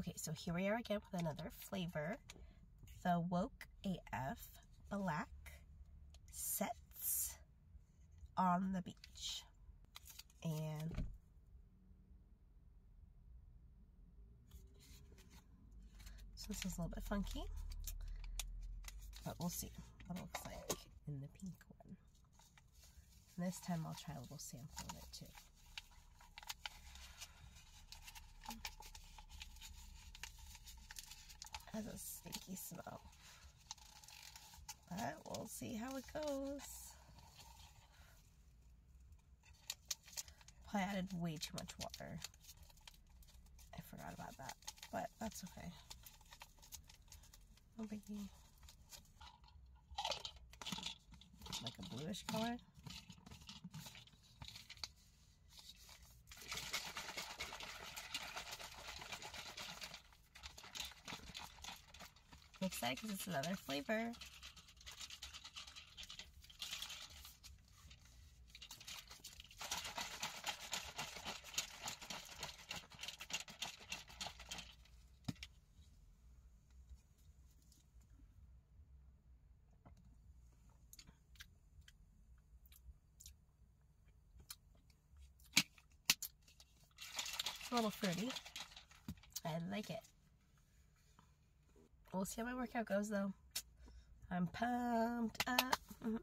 Okay, so here we are again with another flavor. The Woke AF Black Sets on the Beach. And so this is a little bit funky, but we'll see what it looks like in the pink one. And this time I'll try a little sample of it too. Has a stinky smell. But we'll see how it goes. Probably added way too much water. I forgot about that, but that's okay. No biggie. Like a bluish color. Excited because it's another flavor. It's a little fruity. I like it. We'll see how my workout goes though. I'm pumped up. Mm-hmm.